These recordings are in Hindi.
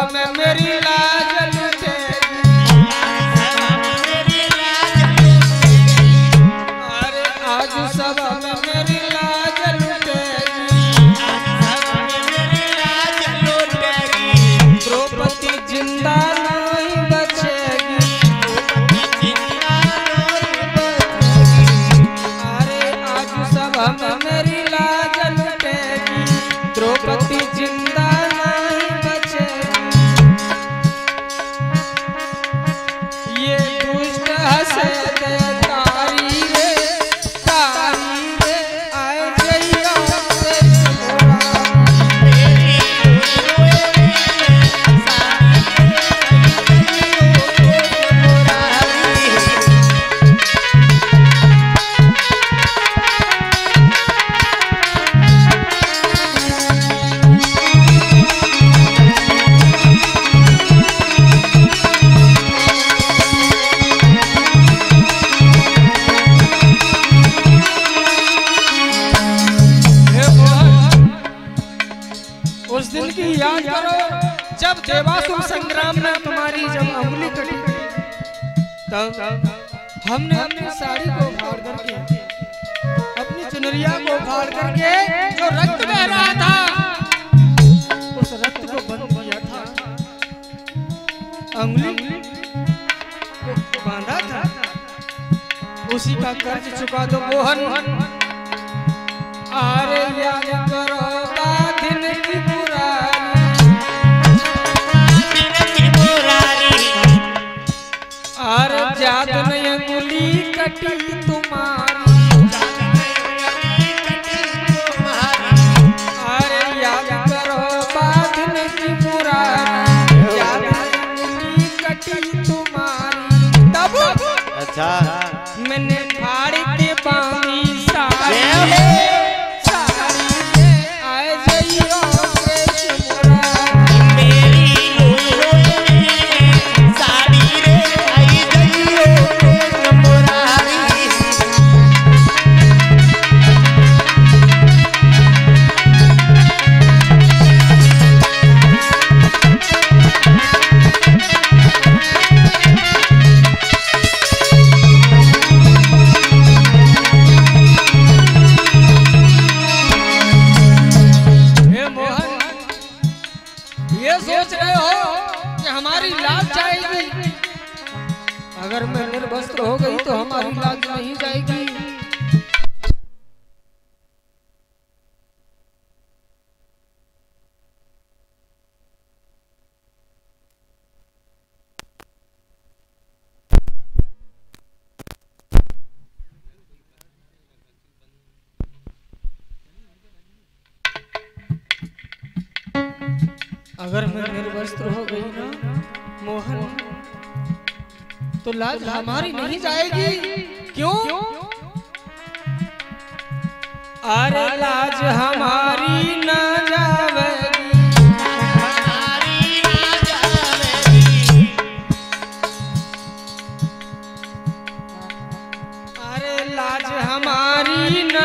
Dame, फाड़ करके जो रक्त बह रहा था। उस रक्त को बंद किया था। अंगुली को बांधा था। उसी का कर्ज चुका दो मोहन। अरे करो दिन की पुरानी। नहीं अंगुली कटी भारत पानी सारे। गई तो, तो हमारी लाज नहीं जाएगी। अगर मैं निर्वस्त्र हो गई ना मोहन तो, तो लाज हमारी नहीं जाएगी। क्यों? अरे लाज हमारी ना जावे अरे लाज हमारी न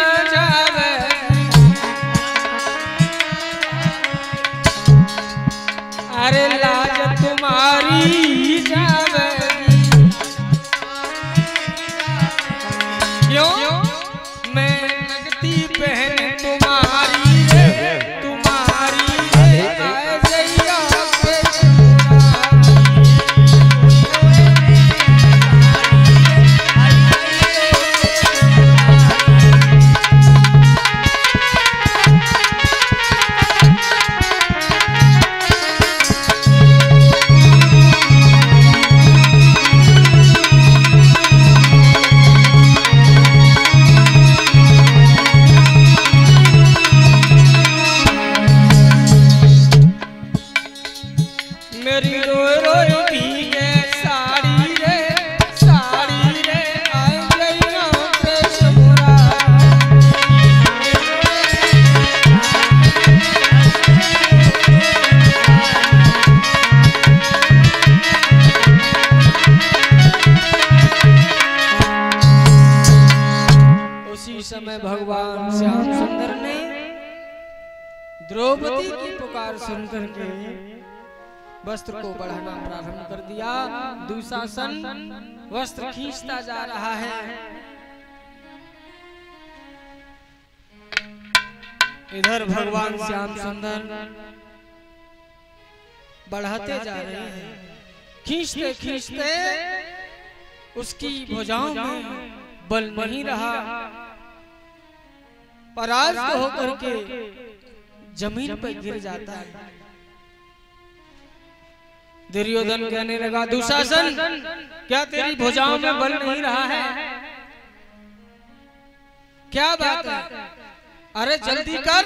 वस्त्र को बढ़ाना प्रारंभ कर दिया। दुशासन वस्त्र खींचता जा रहा है। इधर भगवान श्याम सुंदर बढ़ाते जा रहे हैं। खींचते खींचते उसकी भुजाओं में बल नहीं रहा। परास्त होकर के ज़मीन पर गिर जाता है। दुर्योधन कहने लगा दुशासन क्या तेरी भुजाओं में बल नहीं रहा है? क्या बात है? अरे जल्दी कर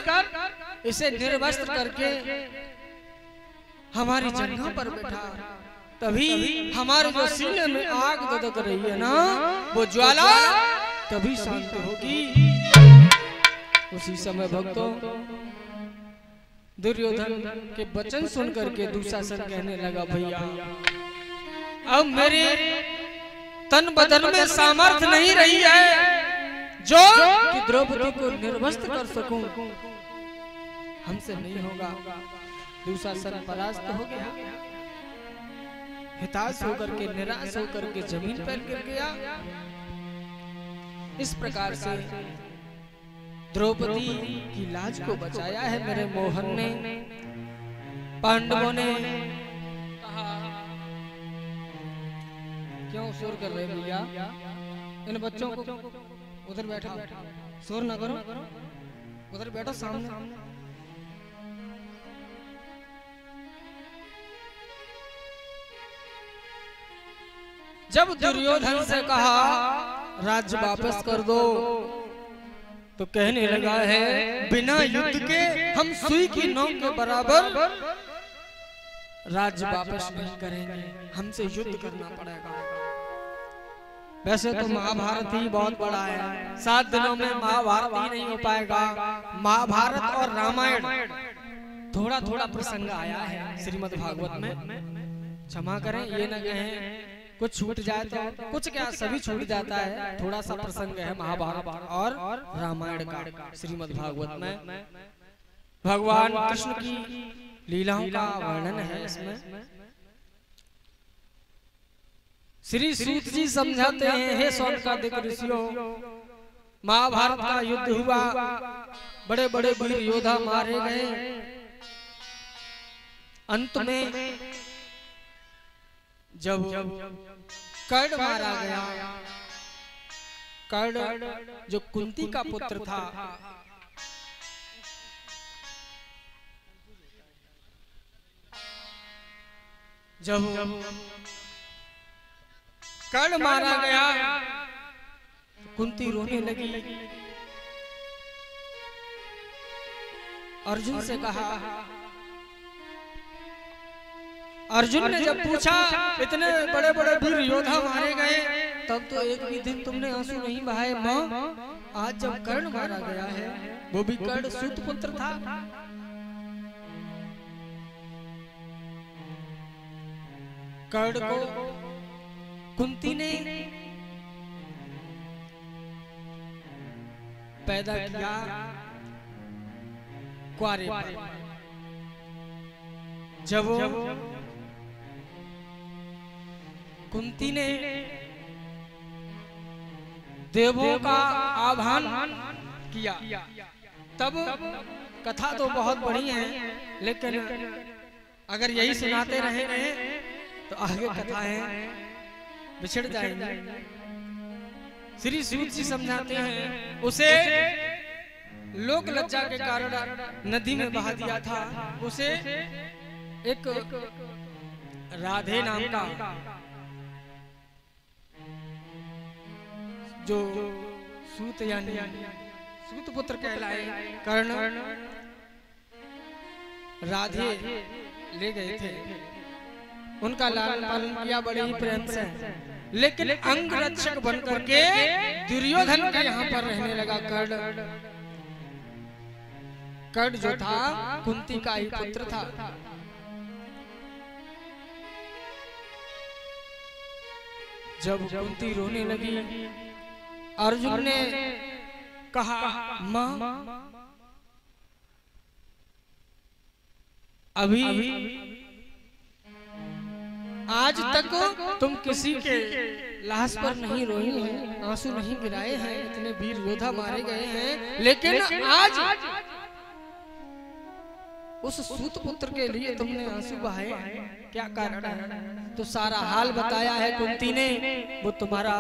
इसे निर्वस्त्र करके हमारी जगह पर बैठा। तभी हमारे जो सीने में आग ददक रही है ना वो ज्वाला तभी शांत होगी। उसी समय भक्तों दुर्योधन के वचन सुन करके दुशासन कहने लगा, भैया, अब मेरे तन बदन में सामर्थ्य नहीं रही है जो कि द्रौपदी को निर्वस्त्र कर सकूँ। हमसे नहीं होगा। दुशासन परास्त हो गया। हिताश होकर के निराश होकर के ज़मीन पर गिर गया। इस प्रकार से द्रौपदी की लाज को बचाया है मेरे मोहन ने। पांडवों ने क्यों शोर कर रहे भैया? इन बच्चों को उधर बैठा, शोर ना करो। उधर बैठो सामने। जब दुर्योधन से कहा राज्य वापस कर दो। तो कहने लगा है बिना युद्ध के हम सुई की नोक के बराबर राज्य वापस नहीं करेंगे। हमसे युद्ध करना पड़ेगा। वैसे तो महाभारत ही बहुत बड़ा है। सात दिनों में महाभारत ही नहीं हो पाएगा। महाभारत और रामायण। थोड़ा थोड़ा प्रसंग आया है श्रीमद् भागवत में। क्षमा करें ये न कहें। कुछ छूट जाए तो कुछ क्या सभी छूट जाता है? थोड़ा सा प्रसंग है महाभारत और रामायण का। श्रीमद् भागवत में भगवान कृष्ण की लीलाओं का वर्णन है इसमें। श्री सूत जी समझाते हैं हे सोन का ऋषियों महाभारत का युद्ध हुआ। बड़े बड़े वीर योद्धा मारे गए। अंत में जब कर्ण मारा गया। कर्ण जो कुंती का पुत्र था। जब कर्ण मारा गया कुंती रोने लगी। अर्जुन से कहा अर्जुन ने जब पूछा इतने बड़े बड़े वीर योद्धा मारे गए तब तो एक भी दिन तुमने आँसू नहीं बहाए माँ। आज जब कर्ण मारा गया है वो भी कर्ण सुत पुत्र था। कर्ण को कुंती ने पैदा किया कुआरे जब कुंती ने देवों का आह्वान किया। तब कथा तो बहुत बड़ी है लेकिन अगर यही सुनाते रहे रहे तो आगे कथाएँ बिछड़ जाएँगी। श्री सूत जी समझाते हैं उसे लोक लज्जा के कारण नदी में बहा दिया था। उसे एक राधे नाम का जो सूत यानी सूत पुत्र कहलाए कर्ण राधे ले गए थे। उनका लालन पालन किया बड़े ही प्रेम से। लेकिन अंग रक्षक बन करके दुर्योधन के यहाँ पर रहने लगा कर्ण। कर्ण। जो था कुंती का ही पुत्र था। जब कुंती रोने लगी अर्जुन ने कहा माँ अभी आज तक तुम किसी के लाश पर नहीं रोई हैं आँसू नहीं गिराए हैं इतने वीर योद्धा मारे गए हैं लेकिन आज उस सूत पुत्र के लिए तुमने आँसू बहाए। क्या कारण है? तो सारा हाल बताया है कुंती ने वो तुम्हारा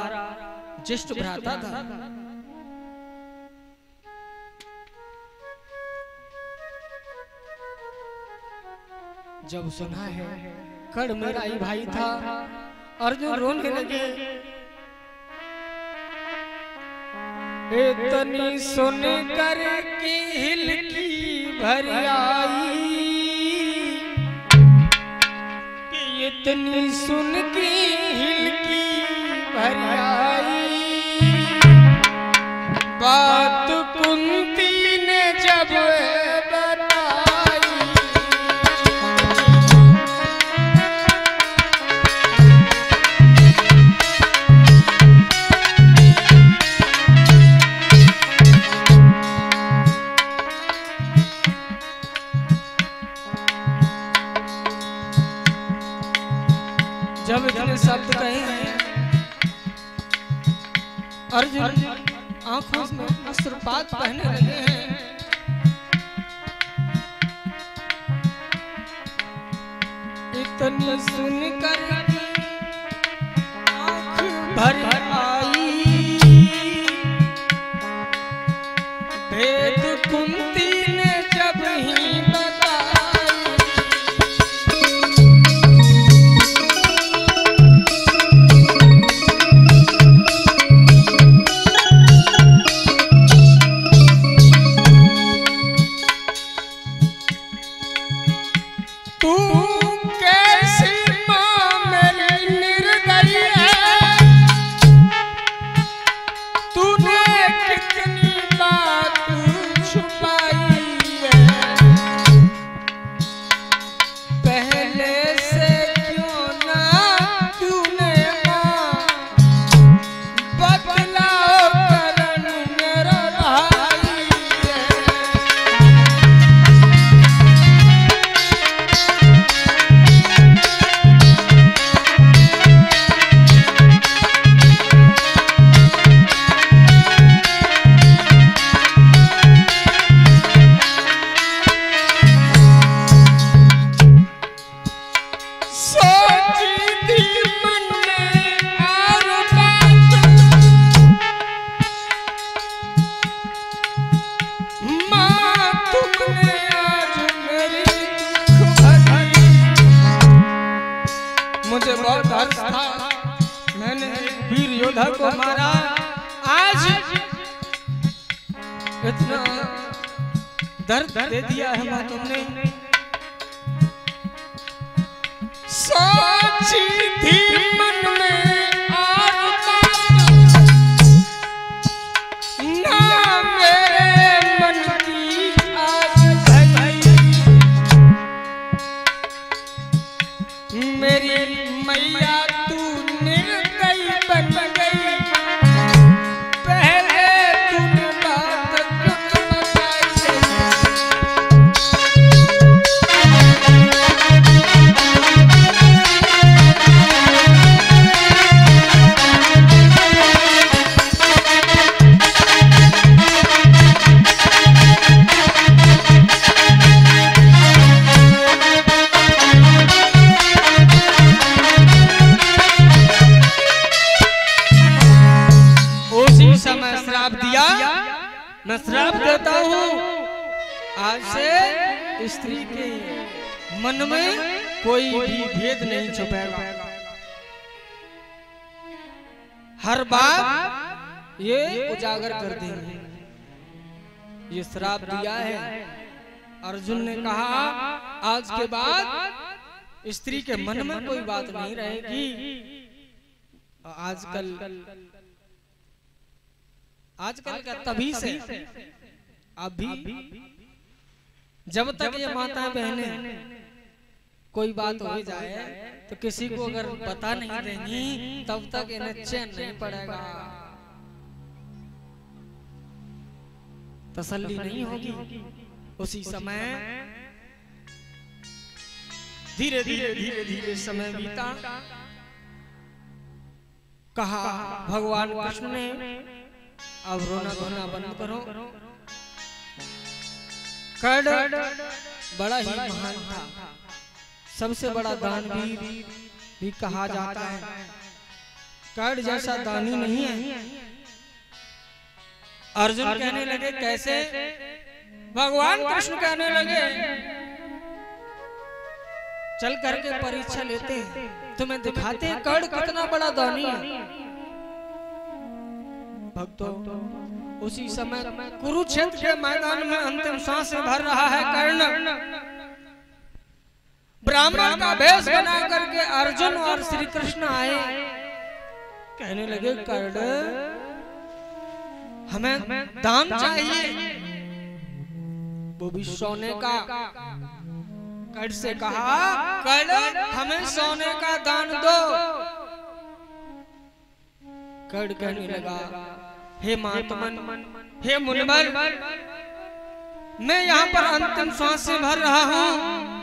ज्येष्ठ भ्राता था। जब सुना है कड़ मेरा ही भाई था अर्जुन रोने लगे। इतनी सुन कर की हिलकी भर आई। इतनी सुन की हिलकी भर Bye. वीर योद्धा को मारा। आज इतना दर्द दे दिया है माँ तुमने। सोची थी। छुपेगा हर बात ये उजागर कर देंगे। ये श्राप दिया है। अर्जुन ने कहा आज के बाद स्त्री के मन में कोई बात नहीं रहेगी। आजकल आजकल का तभी से अभी जब तक ये माता बहने कोई बात हो जाए तो किसी को अगर बता नहीं देंगी तब तक इन्हें चैन नहीं पड़ेगा। तसल्ली नहीं होगी। उसी समय धीरे धीरे धीरे धीरे समय बीता। कहा भगवान कृष्ण ने अब रोना धोना बंद करो। बड़ा ही महान था। सबसे बड़ा दानवीर भी कहा जाता है। कर्ण जैसा दानी नहीं है। अर्जुन कहने लगे कैसे? भगवान कृष्ण कहने लगे। चल करके परीक्षा लेते हैं। तुम्हें दिखाते हैं कर्ण कितना बड़ा दानी है। भक्तों उसी समय कुरुक्षेत्र के मैदान में अंतिम सांस भर रहा है कर्ण। ब्राह्मण का भेष बना करके अर्जुन और श्री कृष्ण आए। कहने लगे कर्ण हमें दान चाहिए। वो भी सोने का। कर्ण से कहा कर्ण हमें सोने का दान दो। कर्ण कहने लगा हे महात्मन हे मुनिवर मैं यहाँ पर अंतिम सांस से भर रहा हूँ।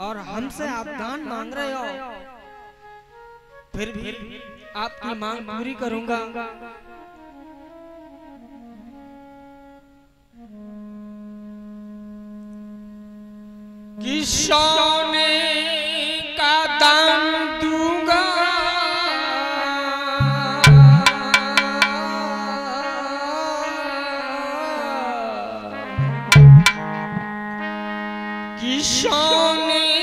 और हमसे आप दान मांग रहे हो। फिर भी आपकी मांग पूरी करूँगा। किशोर ने का दान कि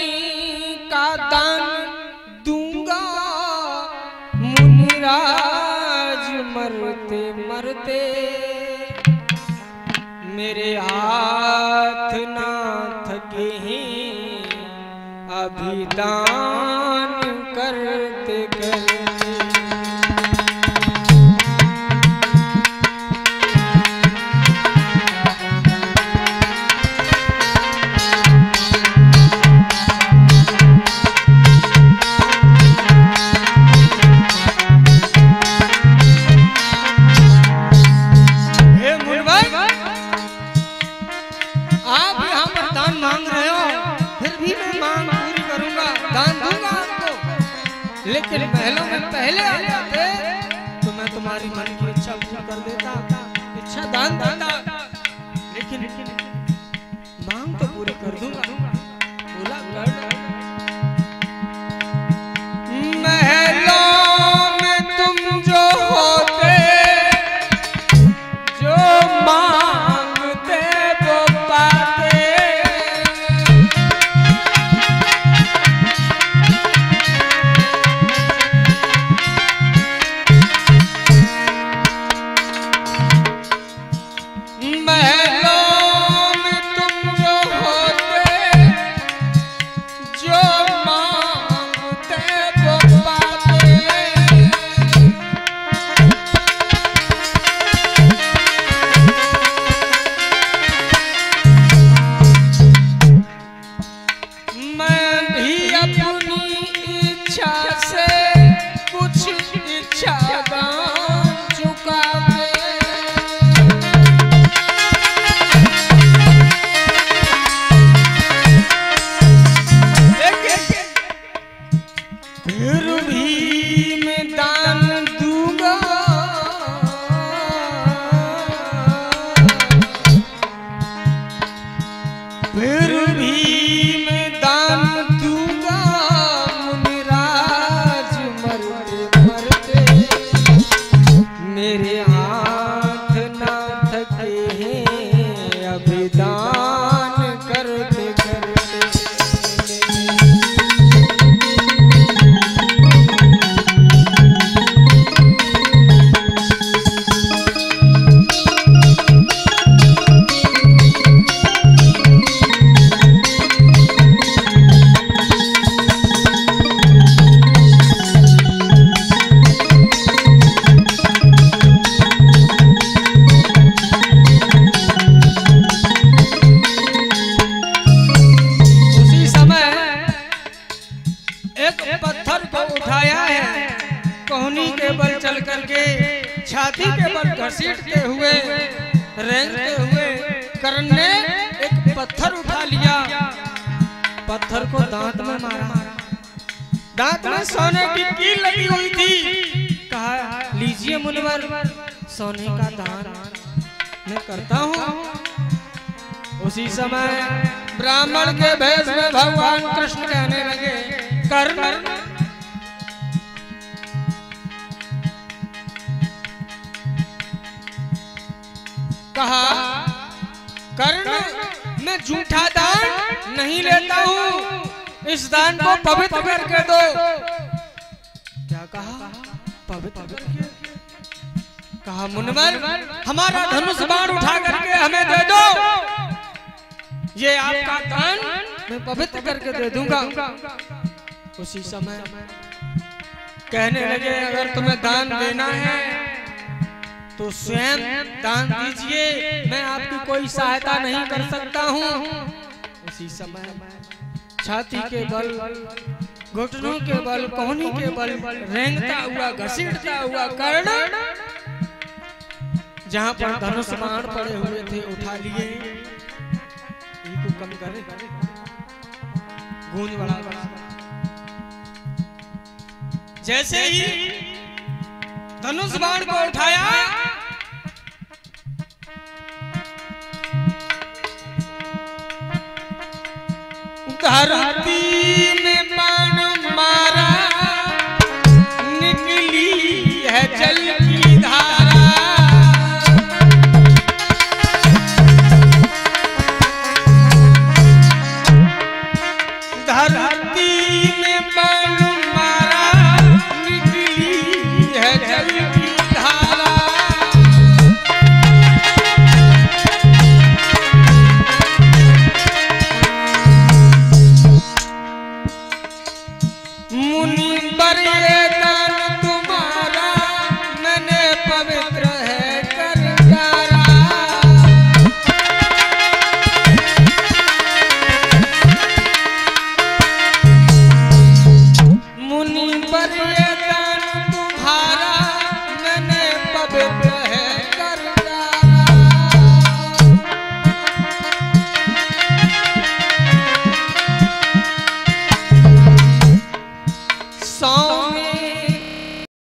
लेकिन महलों में पहले आ जाते तो मैं तुम्हारी मन की इच्छा पूरी कर देता, इच्छा दान देता। लेकिन फिर पत्थर को दांत में मारा। दांत में सोने की कील लगी हुई थी। कहा लीजिए मुनवर सोने का दान मैं करता हूँ। उसी समय ब्राह्मण के भेष में भगवान कृष्ण कहने लगे कर्ण कहा कर्ण मैं झूठा दान नहीं लेता हूँ। इस दान को पवित्र करके दो। क्या कहा? पवित्र करके। कहा, मुनवर, हमारा धनुष बाण उठा करके हमें दे दो। ये आपका दान मैं पवित्र करके दे दूँगा। उसी समय कहने लगे, अगर तुम्हें दान देना है तो स्वयं दान दीजिए। मैं आपकी कोई सहायता नहीं कर सकता हूँ। उसी समय। छाती के बल घुटनों के बल कोहनी के बल रेंगता हुआ घसीटता हुआ कर्ण। जहाँ पर धनुष बाण पड़े हुए थे उठा लिए। इनको कम करे। गूंज बड़ा बड़ा जैसे ही धनुष बाण को उठाया धरती